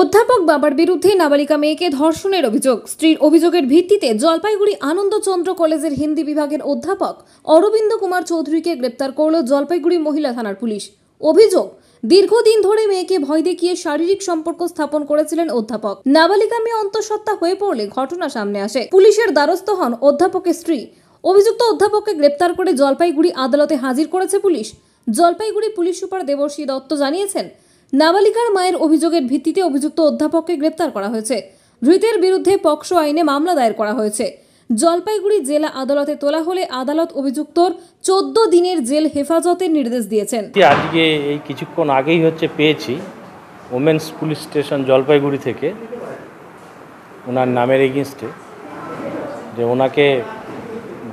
অধ্যাপক বাবার বিরুদ্ধে নাবালিকা মেয়েকে ধর্ষণের অভিযোগ। স্ত্রীর অভিযোগের ভিত্তিতে জলপাইগুড়ি আনন্দচন্দ্র কলেজের হিন্দি বিভাগের অধ্যাপক অরবিন্দ কুমার চৌধুরীকে গ্রেপ্তার করল জলপাইগুড়ি মহিলা থানার পুলিশ। অভিযোগ, দীর্ঘদিন ধরে মেয়েকে ভয় দেখিয়ে শারীরিক সম্পর্ক স্থাপন করেছিলেন অধ্যাপক। নাবালিকা মেয়ে অন্তঃসত্ত্বা হয়ে পড়লে ঘটনা সামনে আসে। পুলিশের দ্বারস্থ হন অধ্যাপকের স্ত্রী। অভিযুক্ত অধ্যাপককে গ্রেপ্তার করে জলপাইগুড়ি আদালতে হাজির করেছে police. Jalpaiguri police super Debarshi Dutta জানিয়েছেন নাবালিকার মায়ের অভিযোগের ভিত্তিতে অভিযুক্ত অধ্যাপককে গ্রেপ্তার করা হয়েছে। ধৃতের বিরুদ্ধে পক্সো আইনে মামলা দায়ের করা হয়েছে। জলপাইগুড়ি জেলা আদালতে তোলা হলে আদালত অভিযুক্তর চোদ্দ দিনের জেল হেফাজতের নির্দেশ দিয়েছেন। আজকে এই কিছুক্ষণ আগেই হচ্ছে পেয়েছি। ওমেন্স পুলিশ স্টেশন জলপাইগুড়ি থেকে। ওনার নামের এগেনস্টে যে ওনাকে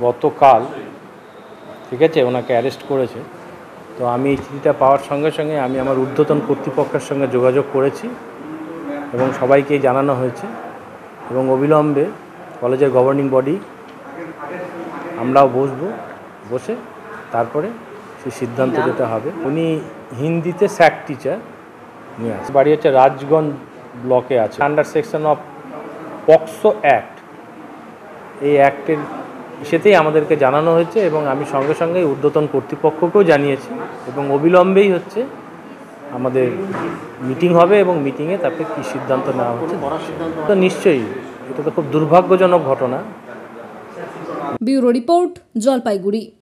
গতকাল, ঠিক আছে, ওনাকে অ্যারেস্ট করেছে। তো আমি এই চিঠিটা পাওয়ার সঙ্গে সঙ্গে আমি আমার ঊর্ধ্বতন কর্তৃপক্ষের সঙ্গে যোগাযোগ করেছি এবং সবাইকেই জানানো হয়েছে এবং অবিলম্বে কলেজের গভর্নিং বডি আমরাও বসবো বসে তারপরে সে সিদ্ধান্ত যেটা হবে। উনি হিন্দিতে স্যাক টিচার নিয়ে আছে বাড়ি হচ্ছে রাজগঞ্জ ব্লকে আছে। Under section of POCSO act এই অ্যাক্টের সেতেই আমাদেরকে জানানো হয়েছে এবং আমি সঙ্গে সঙ্গে ঊর্ধ্বতন কর্তৃপক্ষকেও জানিয়েছি এবং অবিলম্বেই হচ্ছে আমাদের মিটিং হবে এবং মিটিংয়ে তারপরে কী সিদ্ধান্ত নেওয়া হচ্ছে তো নিশ্চয়ই এটা তো খুব দুর্ভাগ্যজনক ঘটনা। Bureau report Jalpaiguri.